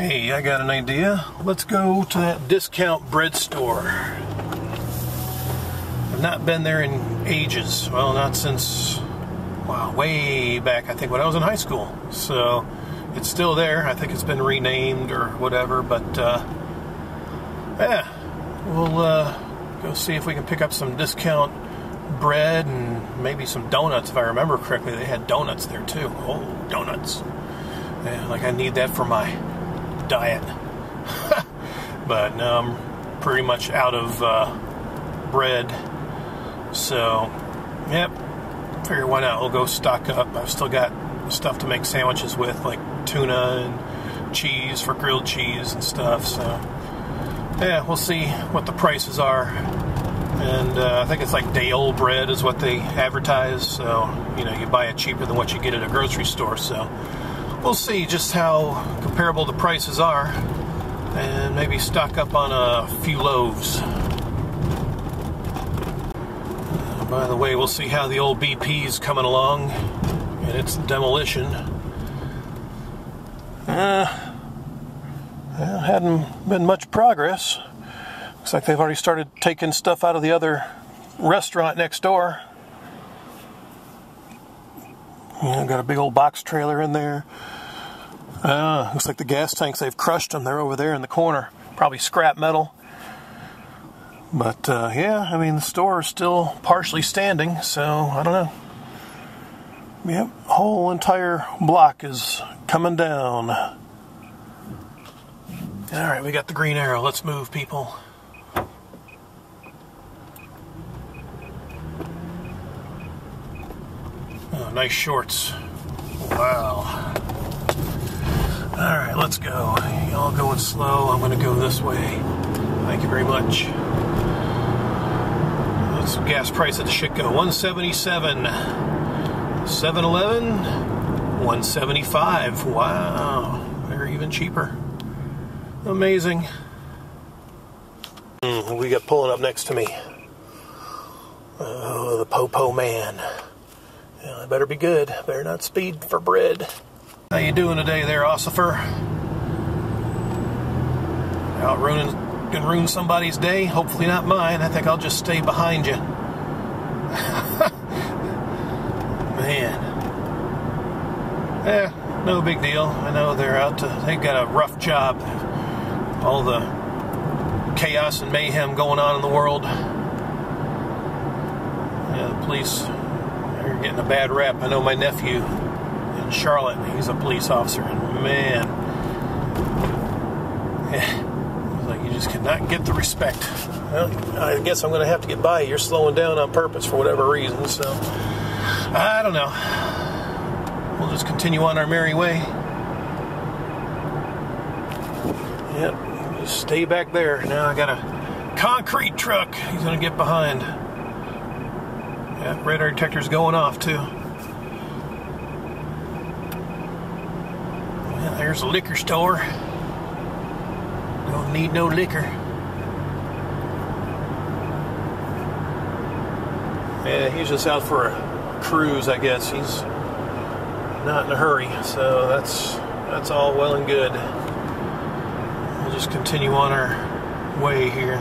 Hey, I got an idea. Let's go to that discount bread store. I've not been there in ages. Well, not since, wow, way back, I think, when I was in high school. So it's still there. I think it's been renamed or whatever, but uh, yeah, we'll uh, go see if we can pick up some discount bread and maybe some donuts. If I remember correctly, they had donuts there too. Oh, donuts. Yeah, like I need that for my diet. but I'm pretty much out of uh, bread. So, yep. Figure why not? We'll go stock up. I've still got stuff to make sandwiches with, like tuna and cheese for grilled cheese and stuff. So, yeah, we'll see what the prices are. And uh, I think it's like day old bread is what they advertise. So, you know, you buy it cheaper than what you get at a grocery store. So, we'll see just how comparable the prices are and maybe stock up on a few loaves. By the way, we'll see how the old BP is coming along and its demolition. Uh, well, hadn't been much progress. Looks like they've already started taking stuff out of the other restaurant next door. Yeah, got a big old box trailer in there. Uh, looks like the gas tanks, they've crushed them. They're over there in the corner. Probably scrap metal. But uh, yeah, I mean, the store is still partially standing, so I don't know. Yep, whole entire block is coming down. All right, we got the green arrow. Let's move, people. Oh, nice shorts. Wow. All right, let's go. Y'all going slow. I'm going to go this way. Thank you very much. The gas price at the shit go? 177. 7-Eleven, 175. Wow. They're even cheaper. Amazing. Mm, we got pulling up next to me. Oh, the Popo Man. Yeah, better be good. Better not speed for bread. How you doing today there, Ossifer? Out ruining, gonna ruin somebody's day? Hopefully not mine. I think I'll just stay behind you. Man. Eh, no big deal. I know they're out to, they've got a rough job. All the chaos and mayhem going on in the world. Yeah, the police getting a bad rap. I know my nephew in Charlotte, he's a police officer, and man, yeah, like you just cannot get the respect. Well, I guess I'm going to have to get by. You're slowing down on purpose for whatever reason, so I don't know. We'll just continue on our merry way. Yep, just stay back there. Now I got a concrete truck. He's going to get behind. Yeah, radar detector's going off too. Yeah, there's a liquor store. Don't need no liquor. Yeah, he's just out for a cruise, I guess. He's not in a hurry, so that's that's all well and good. We'll just continue on our way here.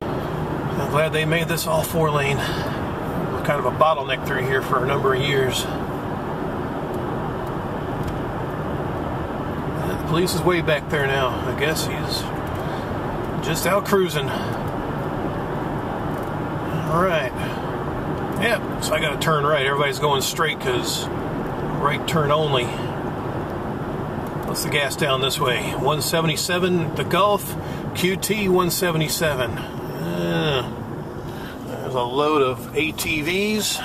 I'm glad they made this all four lane. Kind of a bottleneck through here for a number of years. The police is way back there now. I guess he's just out cruising. Alright. Yep, so I gotta turn right. Everybody's going straight because right turn only. What's the gas down this way? 177, the Gulf, QT 177. A load of ATVs.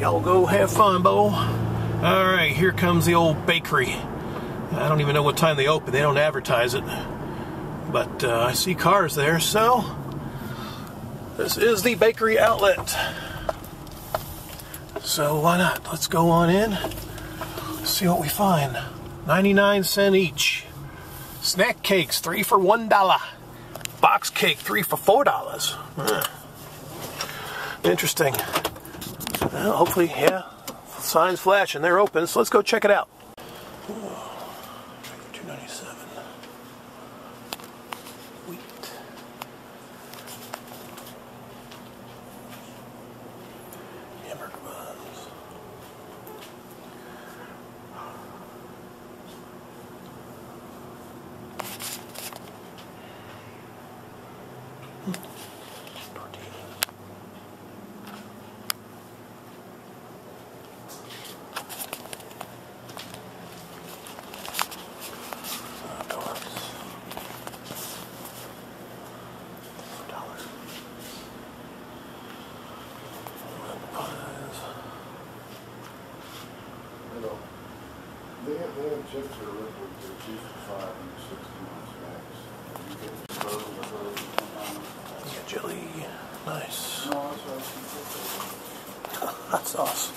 Y'all go have fun, Bo. Alright, here comes the old bakery. I don't even know what time they open, they don't advertise it. But uh, I see cars there, so this is the bakery outlet. So why not? Let's go on in. See what we find. 99 cent each. Snack cakes, three for one dollar. Box cake, three for four dollars. Interesting. Well, hopefully, yeah, signs flashing. They're open, so let's go check it out. Two ninety seven. Wheat. Hamburger buns. Tortillas. Uh, donuts. Dollar. Red pies. Hello. They chips are liquid, they're two for five and sixteen ounce bags. You get those or those sometimes. Yeah, jelly. Nice. No, that's what I think. Hot sauce.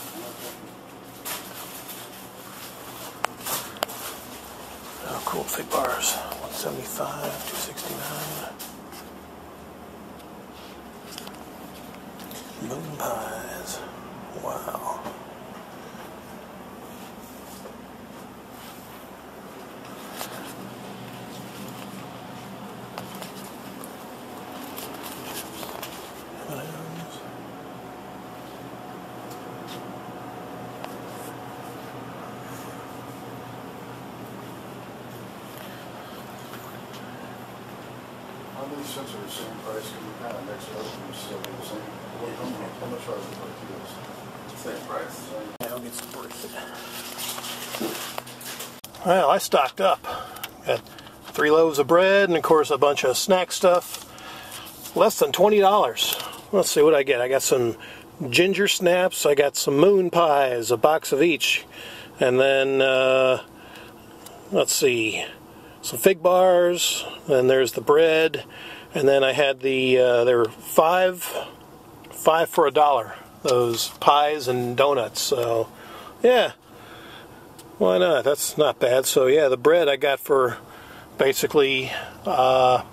Oh, cool. Fig bars. 175, 269. Moon pies. Wow. How many cents are the same price, can you kind of mix it up and still be the same? What, how much, how much are the tortillas? Same price. Yeah, I'll get some worth. Well, I stocked up. Got three loaves of bread and, of course, a bunch of snack stuff. Less than $20. Let's see what I get. I got some ginger snaps. I got some moon pies, a box of each. And then, uh, let's see, some fig bars. Then there's the bread. And then I had the, uh, there were five, five for a dollar. Those pies and donuts. So, yeah. Why not? That's not bad. So, yeah, the bread I got for basically uh,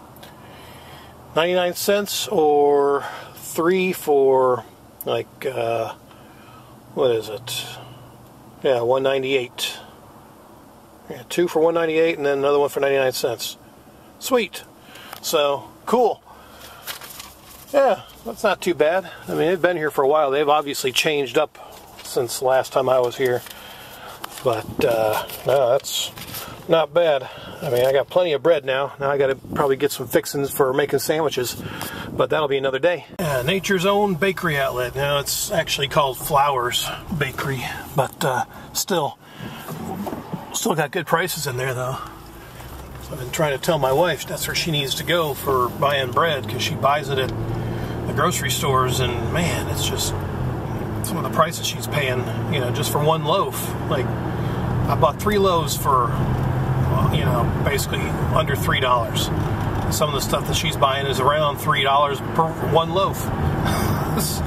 99 cents or three for like, uh, what is it? Yeah, 198. Yeah, two for 198 and then another one for 99 cents. Sweet. So, cool. Yeah, that's not too bad. I mean, they've been here for a while. They've obviously changed up since last time I was here. But, uh, no, that's not bad. I mean, I got plenty of bread now. Now I got to probably get some fixings for making sandwiches. But that'll be another day. Nature's Own Bakery Outlet. Now, it's actually called Flowers Bakery. But, uh, still, still got good prices in there, though. So I've been trying to tell my wife that's where she needs to go for buying bread because she buys it at the grocery stores, and man, it's just some of the prices she's paying, you know, just for one loaf. Like, I bought three loaves for, well, you know, basically under three dollars. Some of the stuff that she's buying is around three dollars per one loaf. so,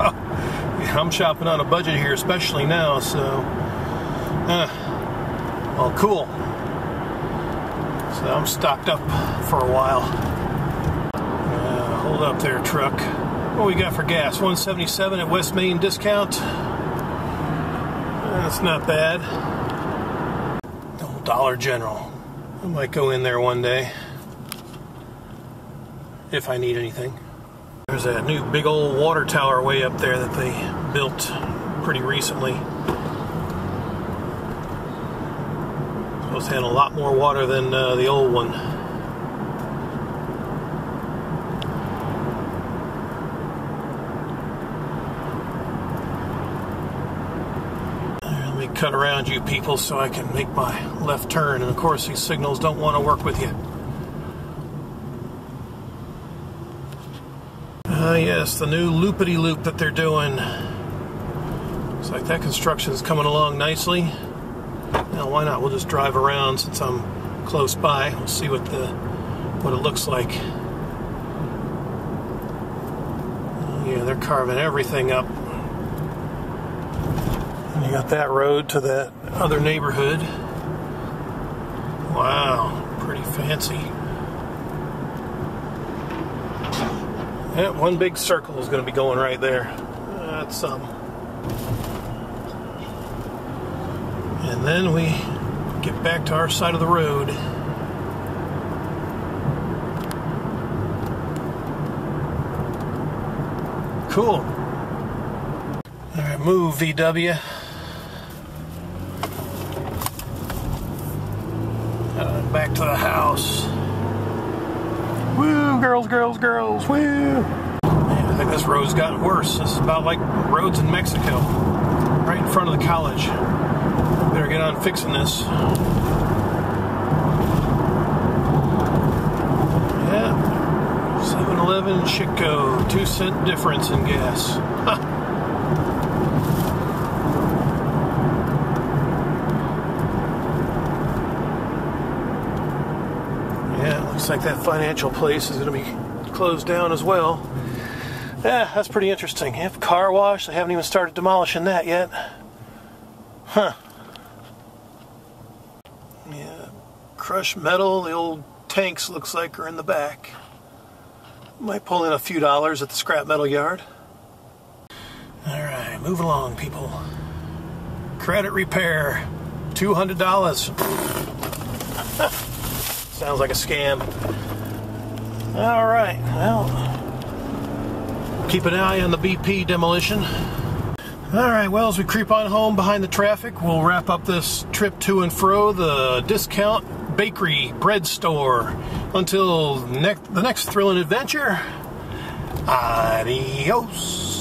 I'm shopping on a budget here, especially now. So, uh, well, cool. So I'm stocked up for a while. Uh, hold up there, truck. What we got for gas? 177 at West Main discount. That's not bad. Dollar General. I might go in there one day if I need anything. There's that new big old water tower way up there that they built pretty recently. To handle a lot more water than uh, the old one. Let me cut around you people so I can make my left turn. And of course, these signals don't want to work with you. Ah, yes, the new loopity loop that they're doing. Looks like that construction is coming along nicely. Why not? We'll just drive around since I'm close by. We'll see what the what it looks like. Yeah, they're carving everything up. And you got that road to that other neighborhood. Wow, pretty fancy. Yeah, one big circle is going to be going right there. That's um. And then we get back to our side of the road. Cool. All right, move VW. Uh, back to the house. Woo, girls, girls, girls, woo. Man, I think this road's gotten worse. This is about like roads in Mexico, right in front of the college. Better get on fixing this. Yeah, 7 Eleven Chico, two cent difference in gas. Yeah, looks like that financial place is going to be closed down as well. Yeah, that's pretty interesting. They have car wash. They haven't even started demolishing that yet. Huh. Yeah, crushed metal. The old tanks looks like are in the back. Might pull in a few dollars at the scrap metal yard. All right, move along, people. Credit repair, two hundred dollars. Sounds like a scam. All right, well, keep an eye on the BP demolition. All right, well, as we creep on home behind the traffic, we'll wrap up this trip to and fro the discount bakery bread store. Until ne- the next thrilling adventure, adios.